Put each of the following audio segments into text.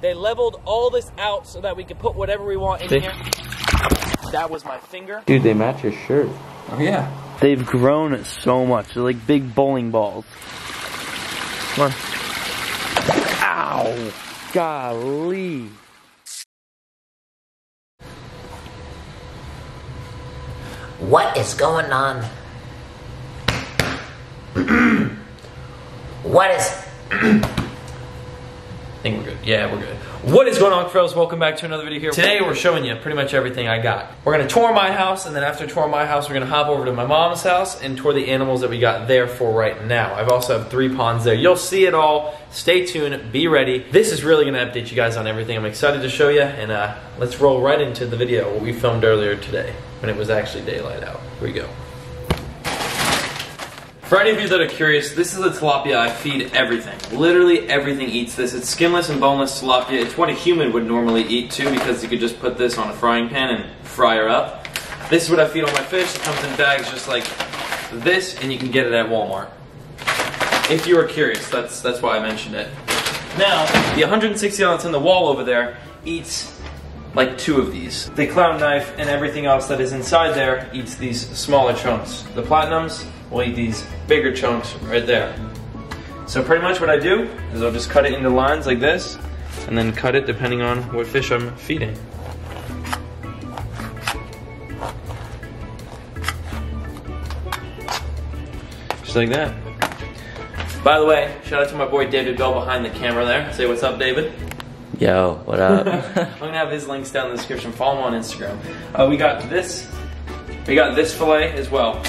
They leveled all this out so that we could put whatever we want in They- here. That was my finger. Dude, they match your shirt. Oh yeah. They've grown so much. They're like big bowling balls. Come on. Ow! Golly. What is going on? what is. I think we're good. Yeah, we're good. What is going on, fellas? Welcome back to another video here. Today, we're showing you pretty much everything I got. We're gonna tour my house, and then after tour my house, we're gonna hop over to my mom's house and tour the animals that we got there for right now. I've also have three ponds there. You'll see it all. Stay tuned. Be ready. This is really gonna update you guys on everything. I'm excited to show you, and uh, let's roll right into the video what we filmed earlier today when it was actually daylight out. Here we go. For any of you that are curious, this is a tilapia I feed everything. Literally everything eats this. It's skinless and boneless tilapia. It's what a human would normally eat too because you could just put this on a frying pan and fry her up. This is what I feed all my fish. It comes in bags just like this and you can get it at Walmart. If you are curious, that's that's why I mentioned it. Now, the 160 ounce in the wall over there eats like two of these. The clown knife and everything else that is inside there eats these smaller chunks. The platinums will eat these bigger chunks right there. So pretty much what I do is I'll just cut it into lines like this and then cut it depending on what fish I'm feeding. Just like that. By the way, shout out to my boy David Bell behind the camera there. Say what's up, David. Yo, what up? I'm gonna have his links down in the description. Follow him on Instagram. Uh, we got this. We got this fillet as well.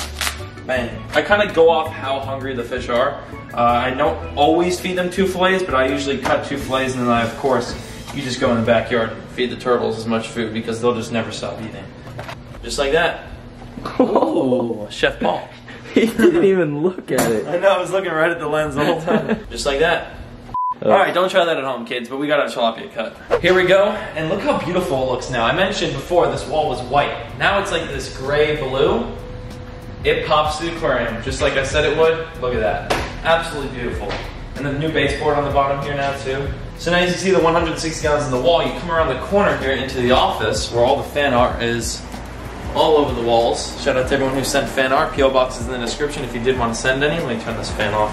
Man, I kind of go off how hungry the fish are. Uh, I don't always feed them two fillets, but I usually cut two fillets, and then I, of course, you just go in the backyard and feed the turtles as much food because they'll just never stop eating. Just like that. Oh, Chef Paul. he didn't even look at it. I know, I was looking right at the lens the whole time. just like that. Alright, don't try that at home, kids, but we got our tilapia cut. Here we go, and look how beautiful it looks now. I mentioned before this wall was white. Now it's like this gray blue. It pops to the aquarium, just like I said it would. Look at that. Absolutely beautiful. And the new baseboard on the bottom here now, too. So now you see the 160 gallons in the wall, you come around the corner here into the office where all the fan art is all over the walls. Shout out to everyone who sent fan art. PO box is in the description if you did want to send any. Let me turn this fan off.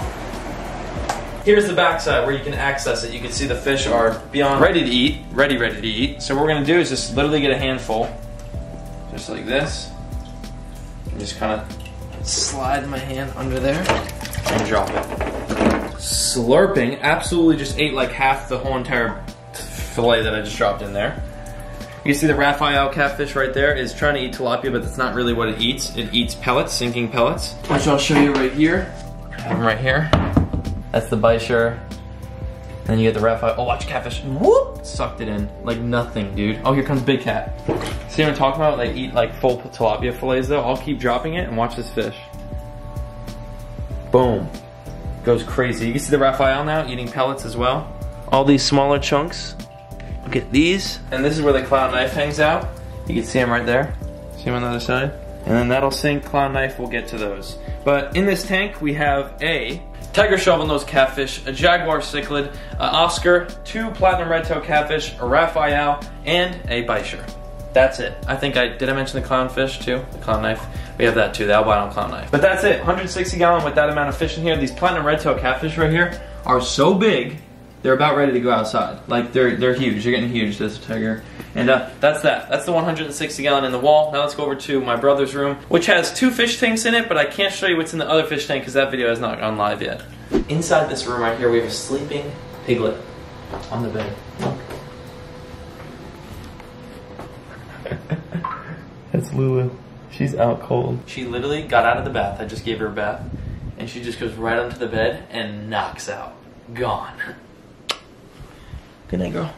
Here's the backside where you can access it. You can see the fish are beyond ready to eat, ready, ready to eat. So what we're gonna do is just literally get a handful, just like this, and just kind of slide my hand under there and drop it. Slurping, absolutely just ate like half the whole entire fillet that I just dropped in there. You can see the Raphael catfish right there is trying to eat tilapia, but that's not really what it eats. It eats pellets, sinking pellets, which I'll show you right here. I have them right here. That's the Bichir. Then you get the Raphael. Oh, watch catfish. Whoop! Sucked it in like nothing, dude. Oh, here comes Big Cat. See what I'm talking about? They eat like full tilapia fillets though. I'll keep dropping it and watch this fish. Boom. Goes crazy. You can see the Raphael now eating pellets as well. All these smaller chunks. Look at these. And this is where the clown knife hangs out. You can see him right there. See him on the other side? And then that'll sink, clown knife, we'll get to those. But in this tank, we have a tiger shovelnose catfish, a jaguar cichlid, a Oscar, two platinum red tail catfish, a Raphael, and a Bichir. That's it. I think I, did I mention the clownfish too? The clown knife? We have that too, the albino clown knife. But that's it, 160 gallon with that amount of fish in here. These platinum red tail catfish right here are so big, they're about ready to go outside. Like they're they're huge. They're getting huge. This tiger, and uh, that's that. That's the 160 gallon in the wall. Now let's go over to my brother's room, which has two fish tanks in it, but I can't show you what's in the other fish tank because that video has not gone live yet. Inside this room right here, we have a sleeping piglet on the bed. That's Lulu. She's out cold. She literally got out of the bath. I just gave her a bath, and she just goes right onto the bed and knocks out. Gone. Good night, girl.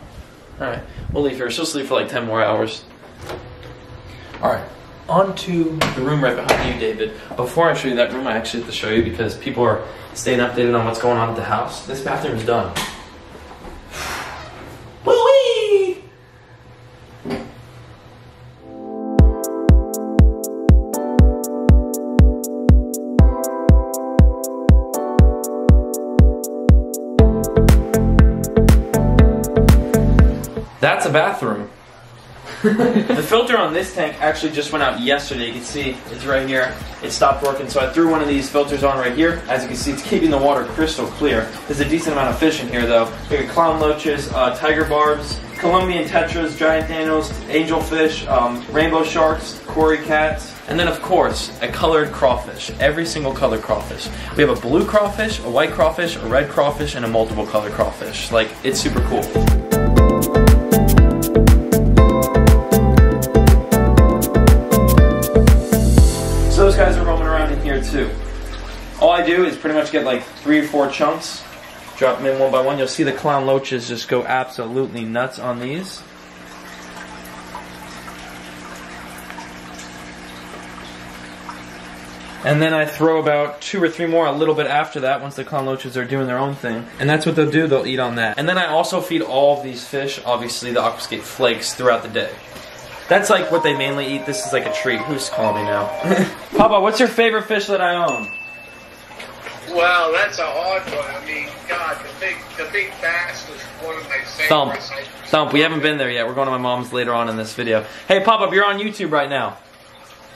All right, we'll leave her. She'll sleep for like 10 more hours. All right, on to the room right behind you, David. Before I show you that room, I actually have to show you because people are staying updated on what's going on at the house. This bathroom's done. Filter on this tank actually just went out yesterday. You can see it's right here. It stopped working, so I threw one of these filters on right here. As you can see, it's keeping the water crystal clear. There's a decent amount of fish in here, though. We got clown loaches, uh, tiger barbs, Colombian tetras, giant danios, angelfish, um, rainbow sharks, cory cats, and then of course, a colored crawfish. Every single colored crawfish. We have a blue crawfish, a white crawfish, a red crawfish, and a multiple colored crawfish. Like, it's super cool. Do is pretty much get like three or four chunks, drop them in one by one. You'll see the clown loaches just go absolutely nuts on these. And then I throw about two or three more a little bit after that once the clown loaches are doing their own thing. And that's what they'll do, they'll eat on that. And then I also feed all of these fish, obviously the aquascape flakes, throughout the day. That's like what they mainly eat. This is like a treat. Who's calling me now? Papa, what's your favorite fish that I own? Well, that's a hard one. I mean, God, the big, the big bass was one of my favorites. Thump. Thump, we haven't been there yet. We're going to my mom's later on in this video. Hey, pop up. you're on YouTube right now.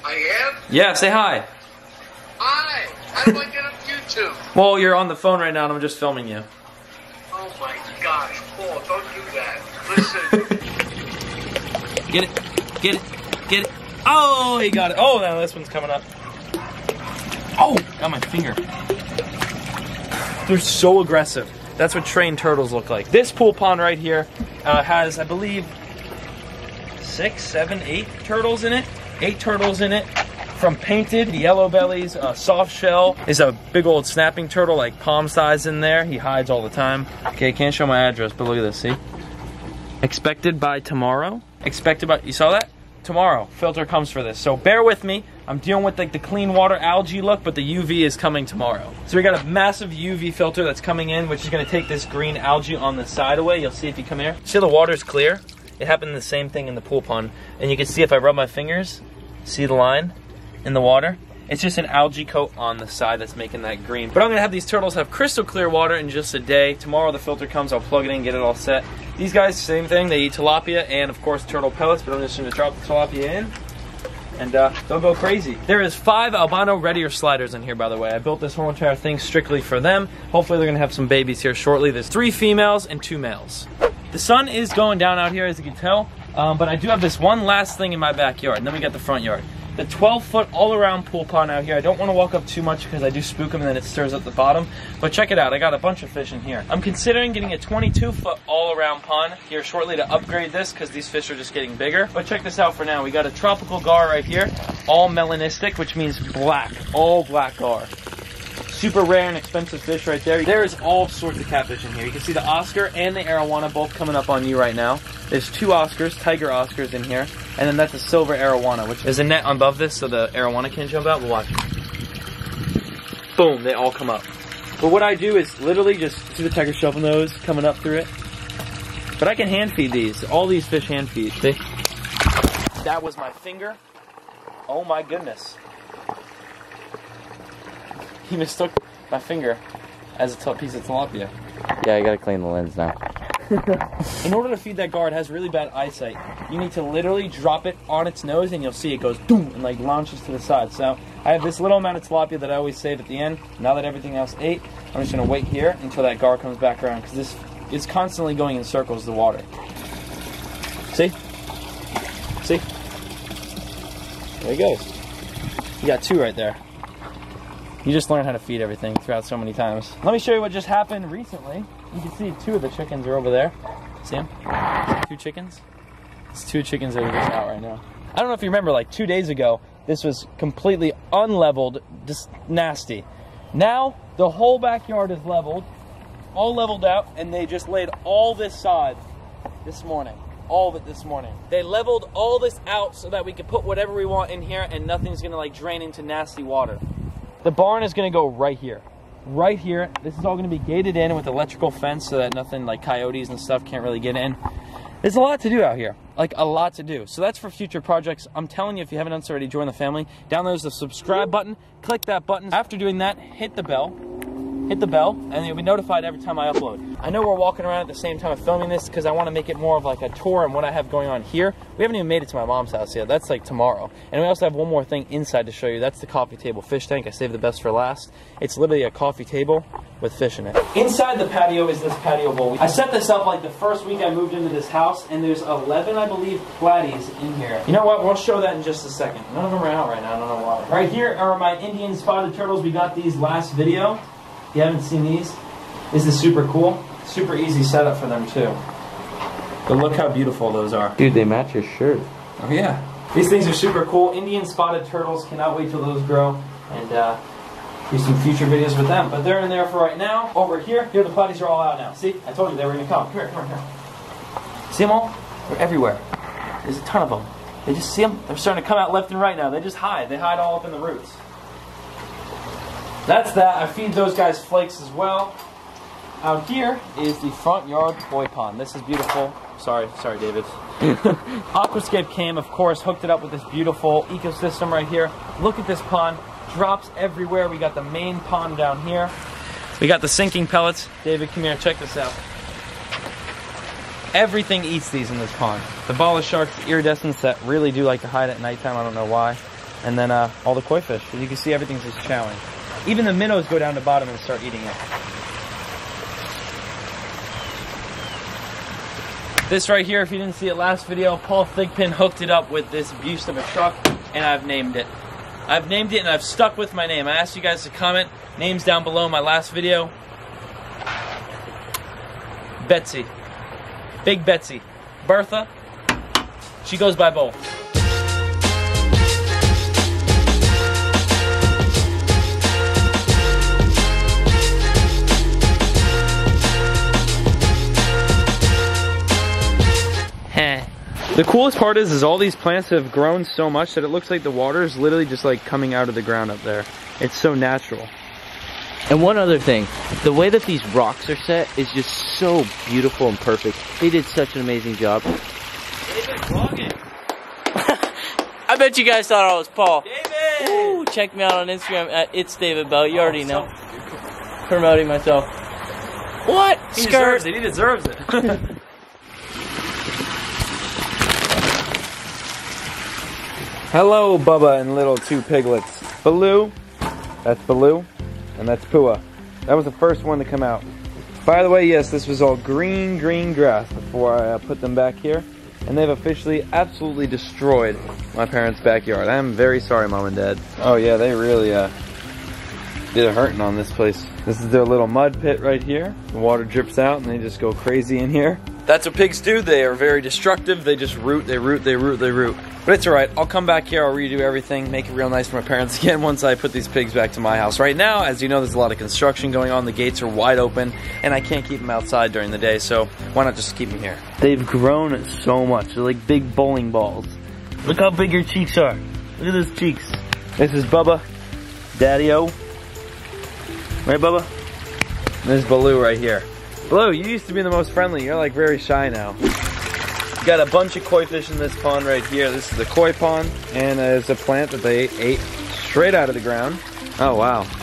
I am. Yeah, say hi. Hi. How do I get on YouTube? Well, you're on the phone right now and I'm just filming you. Oh my gosh, Paul, don't do that. Listen, Get it. Get it. Get it. Oh, he got it. Oh, now this one's coming up. Oh, got my finger. They're so aggressive. That's what trained turtles look like. This pool pond right here uh, has, I believe, six, seven, eight turtles in it. Eight turtles in it. From painted, yellow bellies, uh, soft shell is a big old snapping turtle, like palm size in there. He hides all the time. Okay, can't show my address, but look at this. See? Expected by tomorrow. Expected by you saw that? Tomorrow. Filter comes for this. So bear with me. I'm dealing with like the clean water algae look, but the UV is coming tomorrow. So we got a massive UV filter that's coming in, which is gonna take this green algae on the side away. You'll see if you come here. See the water's clear? It happened the same thing in the pool pond. And you can see if I rub my fingers, see the line in the water? It's just an algae coat on the side that's making that green. But I'm gonna have these turtles have crystal clear water in just a day. Tomorrow the filter comes, I'll plug it in, get it all set. These guys, same thing, they eat tilapia and of course turtle pellets, but I'm just gonna drop the tilapia in and uh, they'll go crazy. There is five albino red ear sliders in here, by the way. I built this whole entire thing strictly for them. Hopefully they're gonna have some babies here shortly. There's three females and two males. The sun is going down out here, as you can tell, um, but I do have this one last thing in my backyard, and then we got the front yard. The 12 foot all around pool pond out here. I don't want to walk up too much because I do spook them and then it stirs up the bottom. But check it out, I got a bunch of fish in here. I'm considering getting a 22 foot all around pond here shortly to upgrade this because these fish are just getting bigger. But check this out for now. We got a tropical gar right here, all melanistic, which means black, all black gar super rare and expensive fish right there. There is all sorts of catfish in here. You can see the Oscar and the arowana both coming up on you right now. There's two Oscars, tiger Oscars in here, and then that's a silver arowana, which is a net above this so the arowana can't jump out. But watch. Boom, they all come up. But what I do is literally just see the tiger shovel nose coming up through it. But I can hand feed these. All these fish hand feed. See? That was my finger. Oh my goodness. He mistook my finger as a t- piece of tilapia. Yeah, I gotta clean the lens now. In order to feed that gar, has really bad eyesight. You need to literally drop it on its nose, and you'll see it goes boom and like launches to the side. So I have this little amount of tilapia that I always save at the end. Now that everything else ate, I'm just gonna wait here until that gar comes back around because this is constantly going in circles. The water. See? See? There he goes. You got two right there. You just learn how to feed everything throughout so many times. Let me show you what just happened recently. You can see two of the chickens are over there. See them? Two chickens? It's two chickens that are just out right now. I don't know if you remember, like two days ago, this was completely unleveled, just nasty. Now, the whole backyard is leveled, all leveled out, and they just laid all this sod this morning. All of it this morning. They leveled all this out so that we could put whatever we want in here and nothing's gonna like drain into nasty water. The barn is to go right here. Right here. This is all going to be gated in with electrical fence so that nothing like coyotes and stuff can't really get in. There's a lot to do out here. Like a lot to do. So that's for future projects. I'm telling you, if you haven't done so already, join the family. Down there's the subscribe button. Click that button. After doing that, hit the bell. Hit the bell, and you'll be notified every time I upload. I know we're walking around at the same time of filming this because I want to make it more of like a tour and what I have going on here. We haven't even made it to my mom's house yet. That's like tomorrow. And we also have one more thing inside to show you. That's the coffee table fish tank. I saved the best for last. It's literally a coffee table with fish in it. Inside the patio is this patio bowl. I set this up like the first week I moved into this house, and there's 11, I believe, platies in here. You know what? We'll show that in just a second. None of them are out right now. I don't know why. Right here are my Indian spotted turtles. We got these last video. If you haven't seen these, this is super cool. Super easy setup for them too. But look how beautiful those are. Dude, they match your shirt. Oh yeah. These things are super cool. Indian spotted turtles. Cannot wait till those grow. And uh, do some future videos with them. But they're in there for right now. Over here, here the platies are all out now. See, I told you they were gonna come. Come here, come here, come here. See them all? They're everywhere. There's a ton of them. They just see them. They're starting to come out left and right now. They just hide. They hide all up in the roots. That's that. I feed those guys flakes as well. Out here is the front yard koi pond. This is beautiful. Sorry, sorry, David. Aquascape came, of course, hooked it up with this beautiful ecosystem right here. Look at this pond. Drops everywhere. We got the main pond down here. We got the sinking pellets. David, come here. Check this out. Everything eats these in this pond. The bala sharks, the iridescents that really do like to hide at nighttime. I don't know why. And then uh, all the koi fish. As you can see, everything's just chowing. Even the minnows go down to bottom and start eating it. This right here, if you didn't see it last video, Paul Thigpen hooked it up with this beast of a truck, and I've named it. I've named it and I've stuck with my name. I asked you guys to comment names down below my last video. Betsy. Big Betsy. Bertha. She goes by both. The coolest part is, is all these plants have grown so much that it looks like the water is literally just like coming out of the ground up there. It's so natural. And one other thing, the way that these rocks are set is just so beautiful and perfect. They did such an amazing job. David, I bet you guys thought I was Paul. David! Ooh, check me out on Instagram at It's David Bell. You oh, already know. Promoting myself. What? He Skirt. deserves it. He deserves it. Hello, Bubba and little two piglets. Baloo, that's Baloo, and that's Pua. That was the first one to come out. By the way, yes, this was all green, green grass before I uh, put them back here. And they've officially absolutely destroyed my parents' backyard. I am very sorry, Mom and Dad. Oh yeah, they really uh, did a hurting on this place. This is their little mud pit right here. The water drips out and they just go crazy in here. That's what pigs do. They are very destructive. They just root, they root, they root, they root. But it's alright. I'll come back here. I'll redo everything, make it real nice for my parents again once I put these pigs back to my house. Right now, as you know, there's a lot of construction going on. The gates are wide open, and I can't keep them outside during the day, so why not just keep them here? They've grown so much. They're like big bowling balls. Look how big your cheeks are. Look at those cheeks. This is Bubba, Daddy-O. Right, Bubba? And this is Baloo right here. Baloo, you used to be the most friendly. You're like very shy now. Got a bunch of koi fish in this pond right here. This is the koi pond, and uh, it's a plant that they ate straight out of the ground. Oh wow.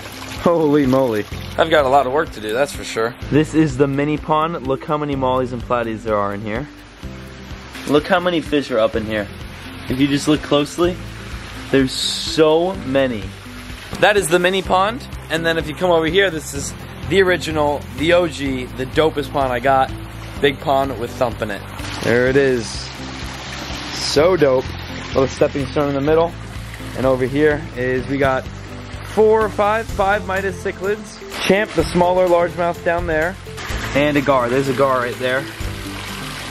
Holy moly. I've got a lot of work to do, that's for sure. This is the mini pond. Look how many mollies and platies there are in here. Look how many fish are up in here. If you just look closely, there's so many. That is the mini pond, and then if you come over here, this is the original, the OG, the dopest pond I got. Big pond with thump in it. There it is. So dope. Little stepping stone in the middle. And over here is we got four or five, five Midas cichlids. Champ, the smaller largemouth down there. And a gar. There's a gar right there.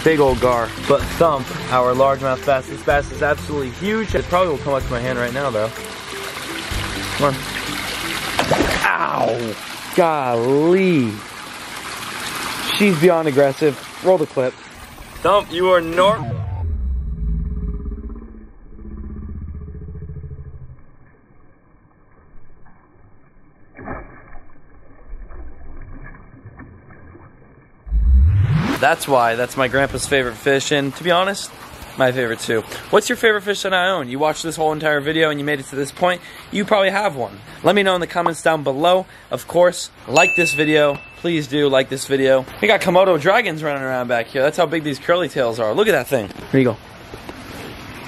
Big old gar. But Thump, our largemouth bass, this bass is absolutely huge. It probably will come up to my hand right now though. Come on. Ow! Golly. She's beyond aggressive. Roll the clip. Thump, you are normal. That's why. That's my grandpa's favorite fish. And to be honest, My favorite too. What's your favorite fish that I own? You watched this whole entire video and you made it to this point. You probably have one. Let me know in the comments down below. Of course, like this video. Please do like this video. We got Komodo dragons running around back here. That's how big these curly tails are. Look at that thing. Here you go.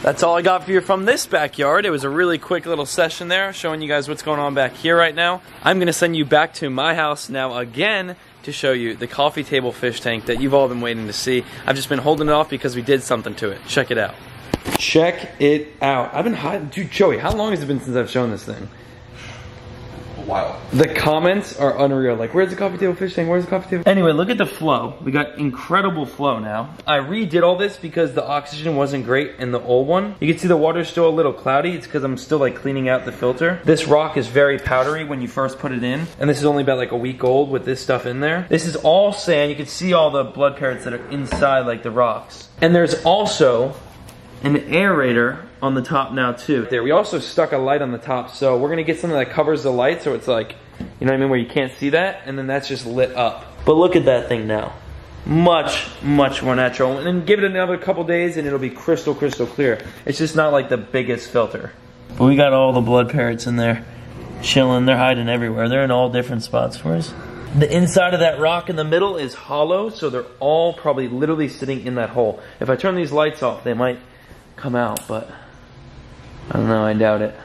That's all I got for you from this backyard. It was a really quick little session there, showing you guys what's going on back here right now. I'm gonna send you back to my house now again to show you the coffee table fish tank that you've all been waiting to see. I've just been holding it off because we did something to it. Check it out. Check it out. I've been hiding. Dude, Joey, how long has it been since I've shown this thing? Wow. The comments are unreal. Like, where's the coffee table fish tank? Where's the coffee table? Anyway, look at the flow. We got incredible flow now. I redid all this because the oxygen wasn't great in the old one. You can see the water's still a little cloudy. It's because I'm still like cleaning out the filter. This rock is very powdery when you first put it in. And this is only about like a week old with this stuff in there. This is all sand. You can see all the blood parrots that are inside like the rocks. And there's also an aerator on the top now too. There, we also stuck a light on the top, so we're gonna get something that covers the light so it's like, you know what I mean, where you can't see that, and then that's just lit up. But look at that thing now. Much, much more natural. And then give it another couple days and it'll be crystal, crystal clear. It's just not like the biggest filter. But we got all the blood parrots in there chilling. They're hiding everywhere. They're in all different spots for us. The inside of that rock in the middle is hollow, so they're all probably literally sitting in that hole. If I turn these lights off, they might come out, but I don't know, I doubt it.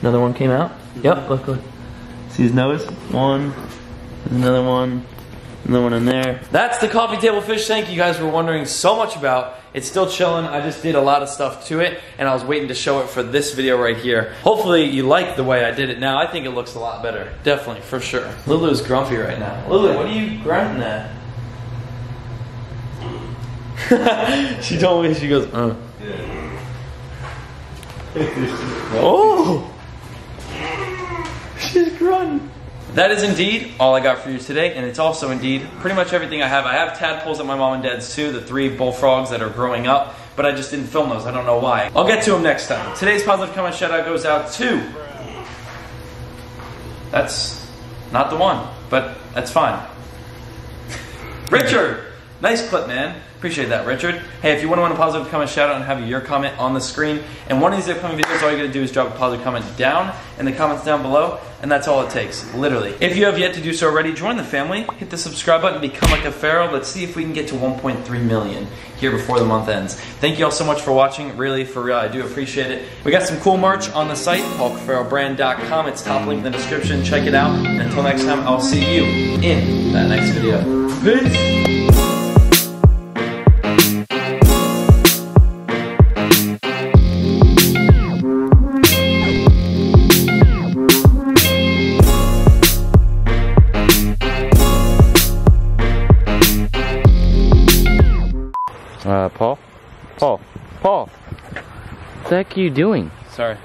Another one came out? Yep, look, look. See his nose? One, another one, another one in there. That's the coffee table fish tank you guys were wondering so much about. It's still chilling. I just did a lot of stuff to it, and I was waiting to show it for this video right here. Hopefully you like the way I did it now. I think it looks a lot better. Definitely, for sure. Lulu's grumpy right now. Lulu, what are you grunting at? she told me, she goes, uh. Oh! She's grunting. That is indeed all I got for you today, and it's also indeed pretty much everything I have. I have tadpoles at my mom and dad's too, the three bullfrogs that are growing up, but I just didn't film those. I don't know why. I'll get to them next time. Today's positive comment shout out goes out to. That's not the one, but that's fine. Richard! Nice clip, man. Appreciate that, Richard. Hey, if you want to want a positive comment shout out and have your comment on the screen, and one of these upcoming videos, all you gotta do is drop a positive comment down in the comments down below, and that's all it takes, literally. If you have yet to do so already, join the family, hit the subscribe button, become like a pharaoh. Let's see if we can get to 1.3 million here before the month ends. Thank you all so much for watching. Really, for real, I do appreciate it. We got some cool merch on the site, paulcuffarobrand.com. It's top link in the description. Check it out. And until next time, I'll see you in that next video. Peace. Heck are you doing? Sorry.